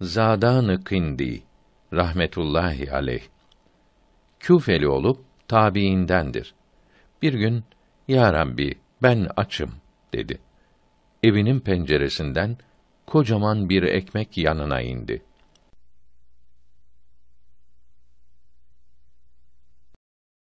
Zadan Kindi rahmetullahi aleyh Küfeli olup tabiindendir. Bir gün ya Rabbi ben açım dedi. Evinin penceresinden kocaman bir ekmek yanına indi.